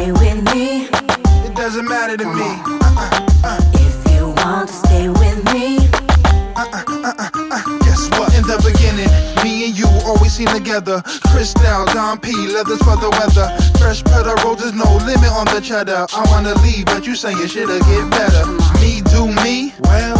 stay with me. It doesn't matter to me. If you want to stay with me. Guess what? In the beginning, me and you always seem together. Cristal, Dom P, leathers for the weather. Fresh pedal roses, no limit on the cheddar. I wanna leave, but you saying shit'll get better. Me do me, well, that is an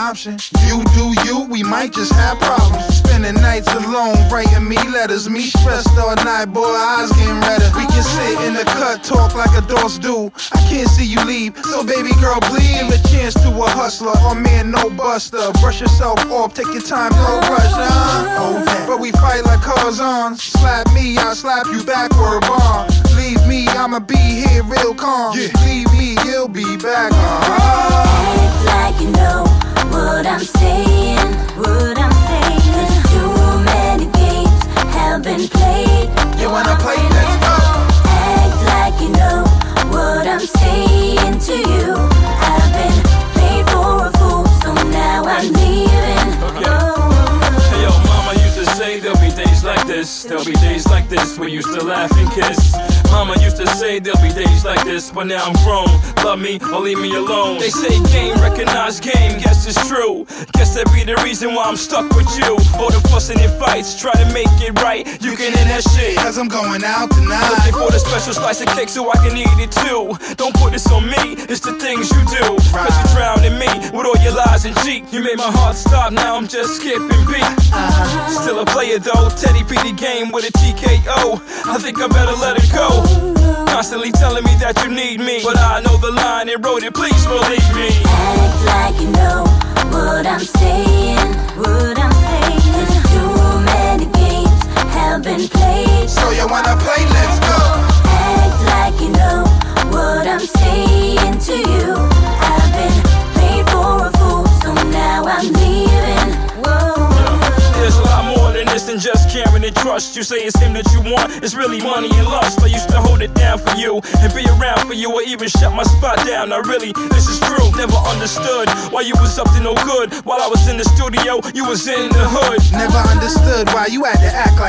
option. You do you, we might just have problems. Spending nights alone, writing me letters. Me stressed all night, boy, eyes getting redder. We can sit in the cut, talk like adults do. I can't see you leave, so baby girl, please give a chance to a hustler. Oh man, no buster. Brush yourself off, take your time, no rush, nah. But we fight like cars on. Slap me, I'll slap you backward, bomb. Leave me, I'ma be here real calm. Leave me, you'll I'm saying to you. I've been played for a fool, so now I'm leaving. Oh. Hey yo, mama used to say there'll be days like this. There'll be days like this you used to laugh and kiss. Mama to say there'll be days like this, but now I'm grown. Love me or leave me alone. They say game, recognize game. Guess it's true. Guess that be the reason why I'm stuck with you. All the fussing and fights, try to make it right. You can end that shit. Cause I'm going out tonight. Looking for the special slice of cake so I can eat it too. Don't put this on me, it's the things you do. Cause you drowned in me with all your lies and cheat. You made my heart stop, now I'm just skipping beat. Uh-huh. Still a player though, Teddy beat the game with a TKO. I think I better let it go. Constantly telling me that you need me, but I know the line and wrote it. Please believe me. Act like you know what I'm saying. What I'm saying. Cause too many games have been played. So you wanna play? Let's go. Act like you know what I'm saying than just caring and trust. You say it's him that you want, it's really money and lust. I used to hold it down for you and be around for you, or even shut my spot down. Now, really, this is true. Never understood why you was up to no good. While I was in the studio, you was in the hood. Never understood why you had act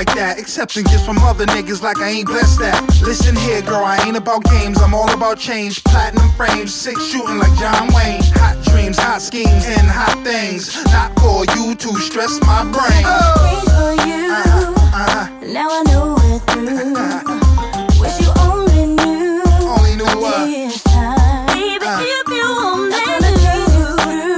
like that. Accepting gifts from other niggas like I ain't blessed that. Listen here, girl, I ain't about games, I'm all about change. Platinum frames, six shooting like John Wayne. Hot dreams, hot schemes, and hot things. Not for you to stress my brain. Wait uh-huh.